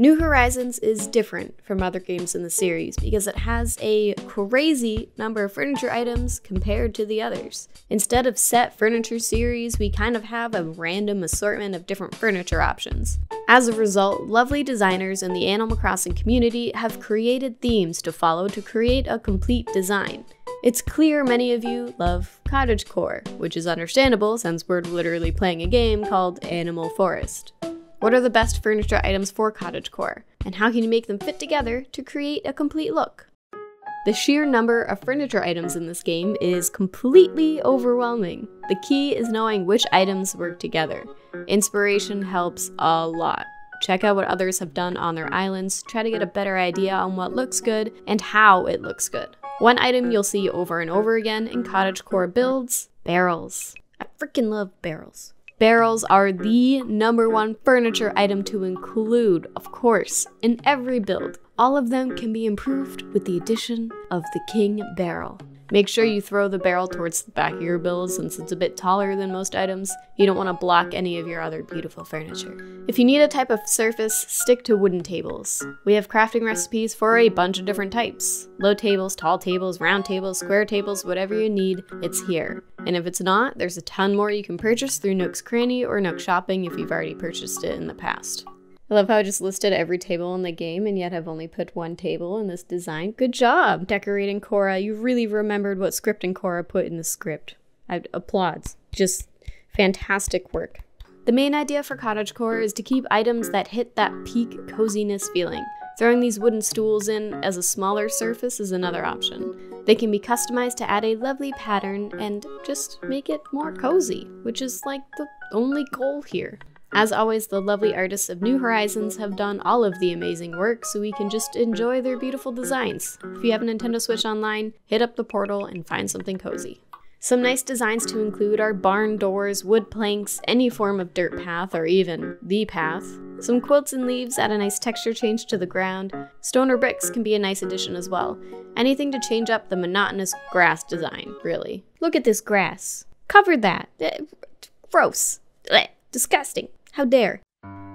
New Horizons is different from other games in the series because it has a crazy number of furniture items compared to the others. Instead of set furniture series, we kind of have a random assortment of different furniture options. As a result, lovely designers in the Animal Crossing community have created themes to follow to create a complete design. It's clear many of you love cottagecore, which is understandable since we're literally playing a game called Animal Forest. What are the best furniture items for cottagecore, and how can you make them fit together to create a complete look? The sheer number of furniture items in this game is completely overwhelming. The key is knowing which items work together. Inspiration helps a lot. Check out what others have done on their islands, try to get a better idea on what looks good and how it looks good. One item you'll see over and over again in cottagecore builds barrels. I freaking love barrels. Barrels are the number one furniture item to include, of course, in every build. All of them can be improved with the addition of the King Barrel. Make sure you throw the barrel towards the back of your build since it's a bit taller than most items. You don't want to block any of your other beautiful furniture. If you need a type of surface, stick to wooden tables. We have crafting recipes for a bunch of different types. Low tables, tall tables, round tables, square tables, whatever you need, it's here. And if it's not, there's a ton more you can purchase through Nook's Cranny or Nook Shopping if you've already purchased it in the past. I love how I just listed every table in the game and yet have only put one table in this design. Good job, decorating Cora. You really remembered what scripting Cora put in the script. I applauds. Just fantastic work. The main idea for cottagecore is to keep items that hit that peak coziness feeling. Throwing these wooden stools in as a smaller surface is another option. They can be customized to add a lovely pattern and just make it more cozy, which is like the only goal here. As always, the lovely artists of New Horizons have done all of the amazing work so we can just enjoy their beautiful designs. If you have a Nintendo Switch Online, hit up the portal and find something cozy. Some nice designs to include are barn doors, wood planks, any form of dirt path, or even the path. Some quilts and leaves add a nice texture change to the ground. Stone or bricks can be a nice addition as well. Anything to change up the monotonous grass design, really. Look at this grass. Cover that. Eh, gross. Disgusting. How dare.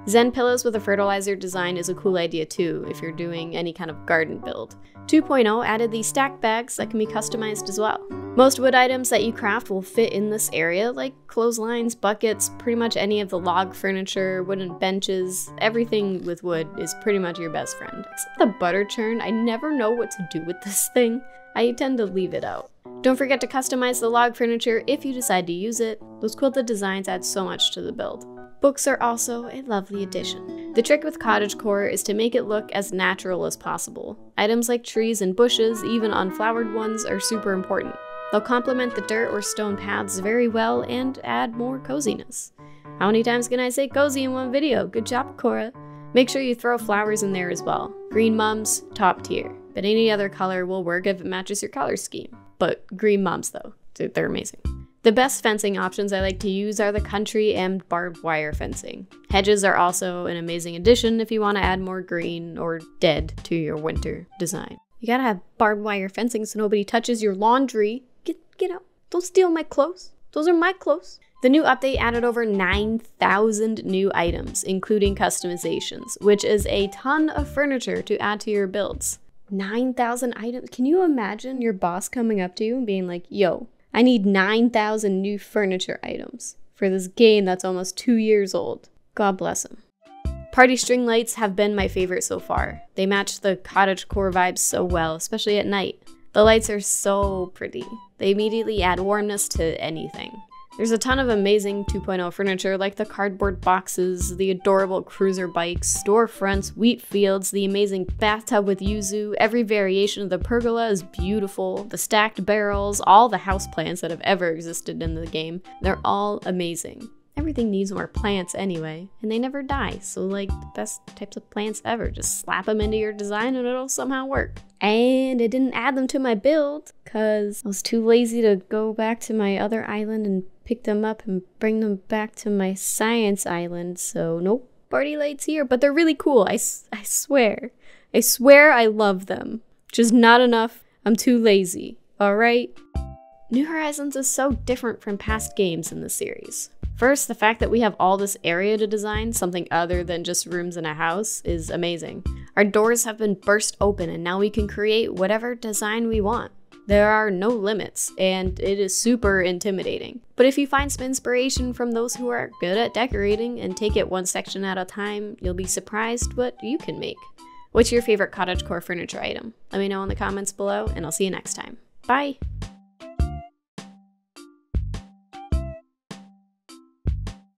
Zen pillows with a fertilizer design is a cool idea too if you're doing any kind of garden build. 2.0 added these stack bags that can be customized as well. Most wood items that you craft will fit in this area, like clotheslines, buckets, pretty much any of the log furniture, wooden benches, everything with wood is pretty much your best friend. Except the butter churn, I never know what to do with this thing. I tend to leave it out. Don't forget to customize the log furniture if you decide to use it. Those quilted designs add so much to the build. Books are also a lovely addition. The trick with cottagecore is to make it look as natural as possible. Items like trees and bushes, even unflowered ones, are super important. They'll complement the dirt or stone paths very well and add more coziness. How many times can I say cozy in one video? Good job, Cora. Make sure you throw flowers in there as well. Green mums, top tier. But any other color will work if it matches your color scheme. But green mums though, they're amazing. The best fencing options I like to use are the country and barbed wire fencing. Hedges are also an amazing addition if you want to add more green or dead to your winter design. You gotta have barbed wire fencing so nobody touches your laundry. Get get out. Don't steal my clothes. Those are my clothes. The new update added over 9,000 new items, including customizations, which is a ton of furniture to add to your builds. 9,000 items. Can you imagine your boss coming up to you and being like, yo, I need 9,000 new furniture items for this game that's almost two years old. God bless him. Party string lights have been my favorite so far. They match the cottagecore vibes so well, especially at night. The lights are so pretty. They immediately add warmness to anything. There's a ton of amazing 2.0 furniture like the cardboard boxes, the adorable cruiser bikes, storefronts, wheat fields, the amazing bathtub with yuzu, every variation of the pergola is beautiful, the stacked barrels, all the houseplants that have ever existed in the game. They're all amazing. Everything needs more plants anyway, and they never die, so like the best types of plants ever. Just slap them into your design and it'll somehow work. And I didn't add them to my build because I was too lazy to go back to my other island and pick them up and bring them back to my science island. So, no party lights here, but they're really cool. I, I swear. I swear I love them. Just not enough. I'm too lazy. Alright? New Horizons is so different from past games in the series. First, the fact that we have all this area to design, something other than just rooms in a house, is amazing. Our doors have been burst open and now we can create whatever design we want. There are no limits, and it is super intimidating. But if you find some inspiration from those who are good at decorating and take it one section at a time, you'll be surprised what you can make. What's your favorite cottagecore furniture item? Let me know in the comments below, and I'll see you next time. Bye!